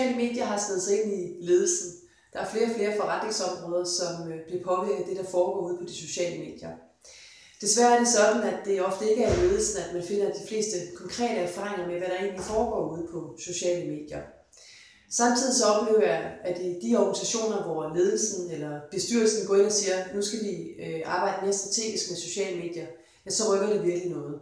Sociale medier har snedet sig ind i ledelsen. Der er flere og flere forretningsområder, som øh, bliver påvirket af det, der foregår ude på de sociale medier. Desværre er det sådan, at det ofte ikke er i ledelsen, at man finder de fleste konkrete erfaringer med, hvad der egentlig foregår ude på sociale medier. Samtidig så oplever jeg, at i de organisationer, hvor ledelsen eller bestyrelsen går ind og siger, nu skal vi øh, arbejde mere strategisk med sociale medier, ja, så rykker det virkelig noget.